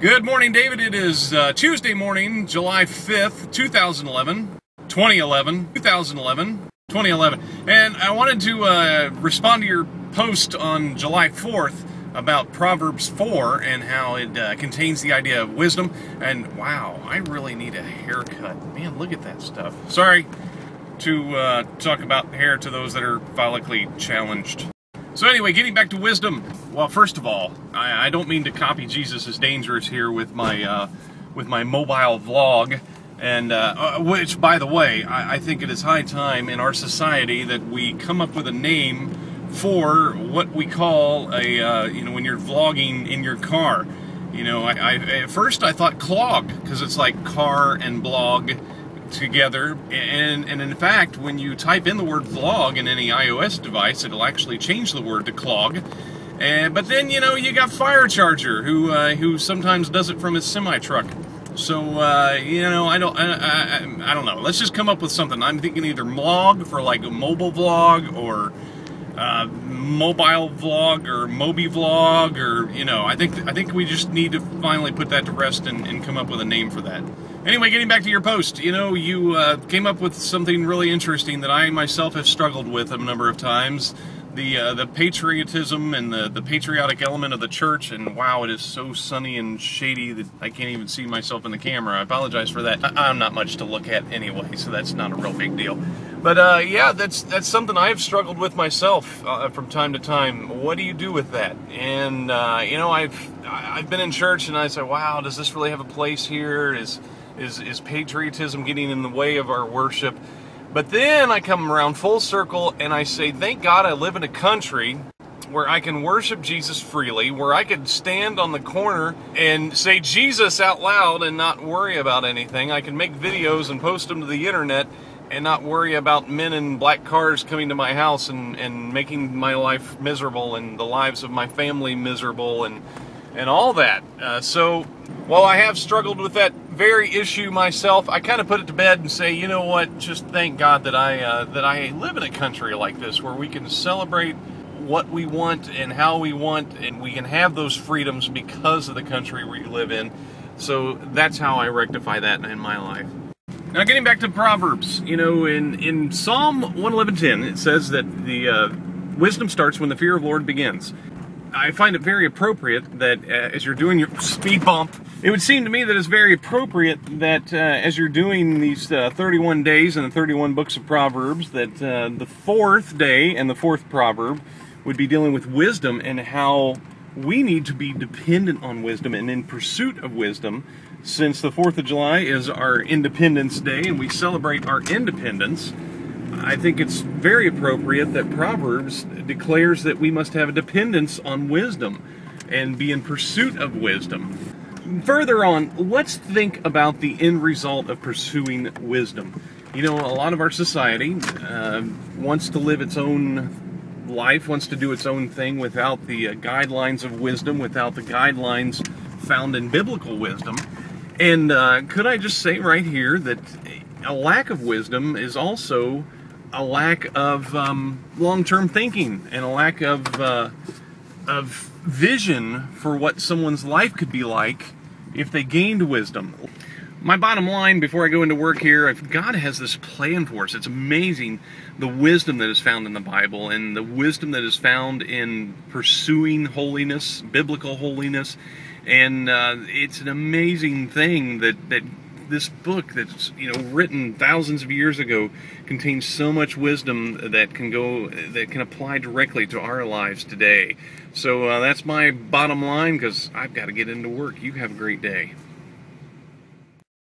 Good morning, David. It is uh, Tuesday morning, July 5th, 2011. 2011. 2011. 2011. And I wanted to uh, respond to your post on July 4th about Proverbs 4 and how it uh, contains the idea of wisdom. And wow, I really need a haircut. Man, look at that stuff. Sorry to uh, talk about hair to those that are follically challenged. So anyway, getting back to wisdom. Well, first of all, I, I don't mean to copy Jesus is dangerous here with my uh, with my mobile vlog, and uh, uh, which, by the way, I, I think it is high time in our society that we come up with a name for what we call a uh, you know when you're vlogging in your car. You know, I, I at first I thought clog because it's like car and blog together. And, and in fact, when you type in the word vlog in any iOS device, it'll actually change the word to clog. And, but then, you know, you got Fire Charger, who, uh, who sometimes does it from his semi-truck. So, uh, you know, I don't, I, I, I, don't know. Let's just come up with something. I'm thinking either blog for like a mobile vlog or uh, mobile vlog or Moby vlog or, you know, I think, I think we just need to finally put that to rest and, and come up with a name for that. Anyway, getting back to your post, you know, you uh, came up with something really interesting that I myself have struggled with a number of times. The, uh, the patriotism and the, the patriotic element of the church, and wow, it is so sunny and shady that I can't even see myself in the camera. I apologize for that. I, am not much to look at anyway, so that's not a real big deal. But uh, yeah, that's that's something I've struggled with myself uh, from time to time. What do you do with that? And uh, you know, I've I've been in church and I say, wow, does this really have a place here? Is is, is patriotism getting in the way of our worship? But then I come around full circle and I say, thank God I live in a country where I can worship Jesus freely, where I could stand on the corner and say Jesus out loud and not worry about anything. I can make videos and post them to the internet and not worry about men in black cars coming to my house and, and making my life miserable and the lives of my family miserable and and all that. Uh, so while I have struggled with that very issue myself, I kind of put it to bed and say, you know what? Just thank God that I uh, that I live in a country like this where we can celebrate what we want and how we want, and we can have those freedoms because of the country we live in. So that's how I rectify that in my life. Now, getting back to Proverbs, you know, in in Psalm 111:10, it says that the uh, wisdom starts when the fear of Lord begins. I find it very appropriate that uh, as you're doing your speed bump, it would seem to me that it's very appropriate that uh, as you're doing these uh, 31 days and the 31 books of Proverbs, that uh, the fourth day and the fourth proverb would be dealing with wisdom and how we need to be dependent on wisdom and in pursuit of wisdom since the 4th of July is our Independence Day and we celebrate our independence. I think it's very appropriate that Proverbs declares that we must have a dependence on wisdom and be in pursuit of wisdom. Further on, let's think about the end result of pursuing wisdom. You know, a lot of our society uh, wants to live its own life, wants to do its own thing without the uh, guidelines of wisdom, without the guidelines found in biblical wisdom. And uh, could I just say right here that a lack of wisdom is also a lack of um, long-term thinking and a lack of uh, of vision for what someone's life could be like if they gained wisdom. My bottom line before I go into work here, if God has this plan for us, it's amazing the wisdom that is found in the Bible and the wisdom that is found in pursuing holiness, biblical holiness. And uh, it's an amazing thing that, that this book that's you know written thousands of years ago contains so much wisdom that can go that can apply directly to our lives today. So uh, that's my bottom line because I've got to get into work. You have a great day.